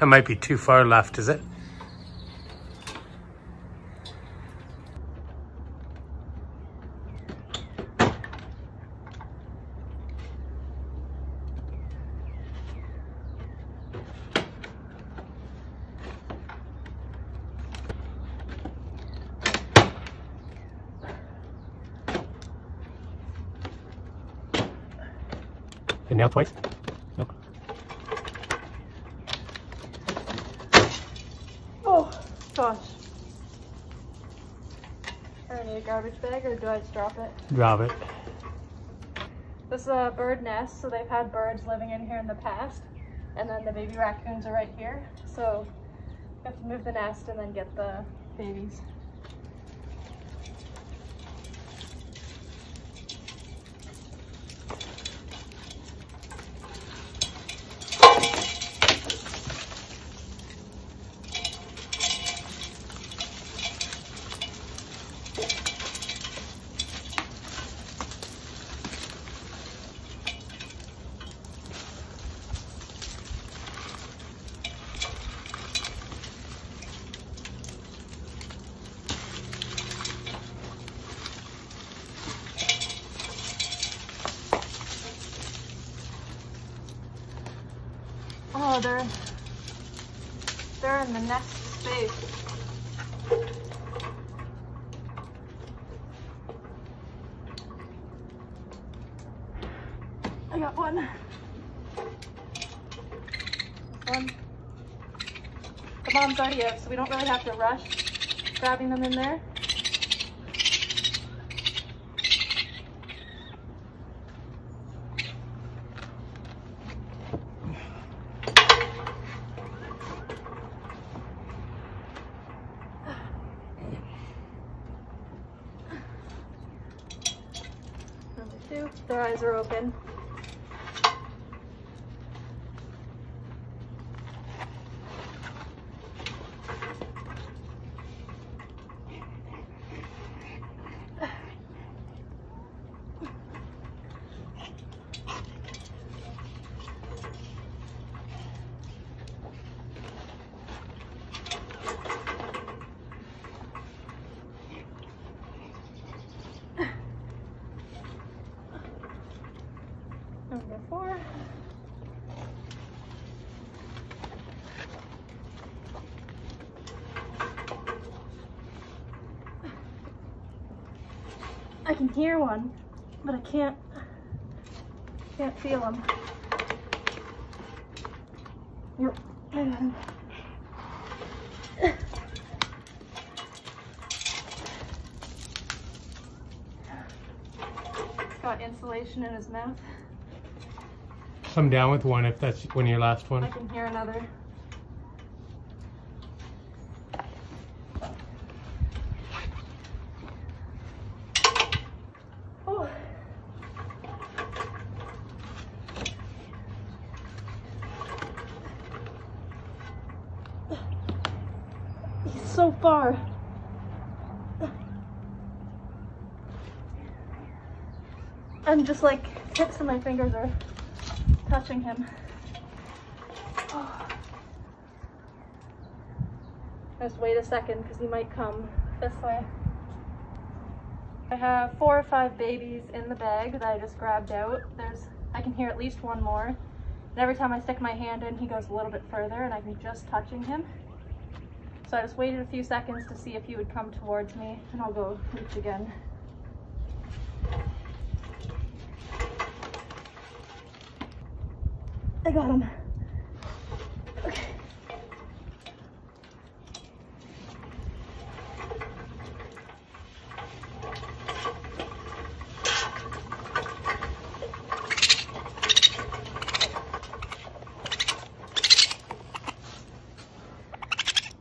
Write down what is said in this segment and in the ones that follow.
That might be too far left, is it? Now twice? Gosh. I need a garbage bag or do I just drop it? Drop it. This is a bird nest, so they've had birds living in here in the past. And then the baby raccoons are right here. So you have to move the nest and then get the babies. Oh, they're they're in the nest space. I got one. One. The mom's already out, so we don't really have to rush grabbing them in there. Number two, their eyes are open. Number four. I can hear one, but I can't can't feel them. Got insulation in his mouth. Come down with one if that's one of your last one. I can hear another. Oh. He's so far. I'm just like tips of my fingers are touching him. Just wait a second because he might come this way. I have four or five babies in the bag that I just grabbed out. There's, I can hear at least one more. And every time I stick my hand in, he goes a little bit further and I can just touching him. So I just waited a few seconds to see if he would come towards me and I'll go reach again. I got him. Okay.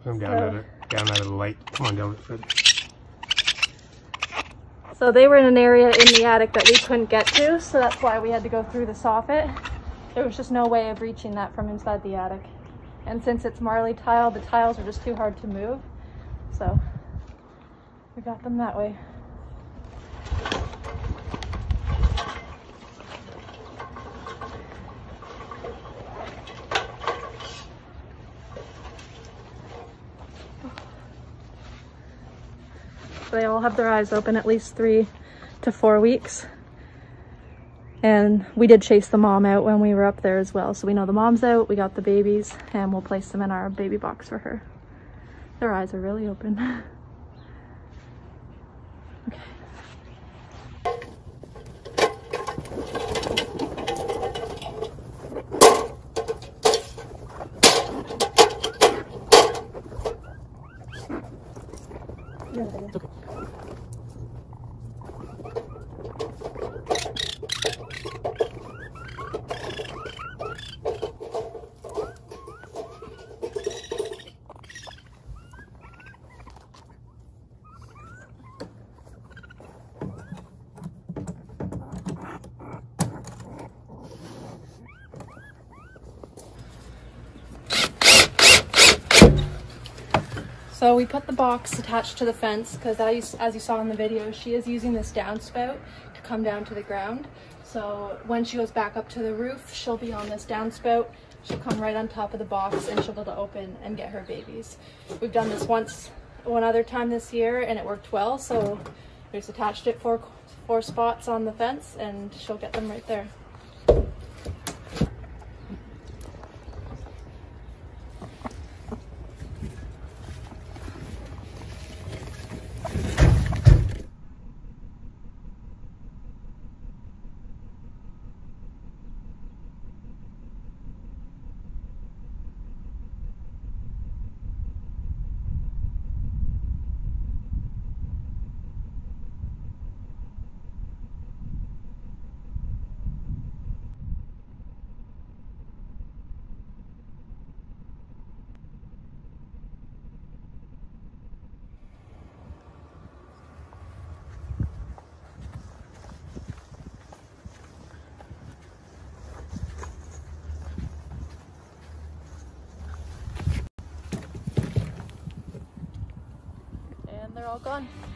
Come down to the down out of the light. Come on down with Fred. So they were in an area in the attic that we couldn't get to, so that's why we had to go through the soffit. There was just no way of reaching that from inside the attic. And since it's Marley tile, the tiles are just too hard to move. So we got them that way. They all have their eyes open at least three to four weeks. And we did chase the mom out when we were up there as well. So we know the mom's out, we got the babies, and we'll place them in our baby box for her. Their eyes are really open. okay. So we put the box attached to the fence because as, you saw in the video, she is using this downspout to come down to the ground. So when she goes back up to the roof, she'll be on this downspout. She'll come right on top of the box and she'll be able to open and get her babies. We've done this once, one other time this year and it worked well. So we just attached it four, four spots on the fence and she'll get them right there. And they're all gone.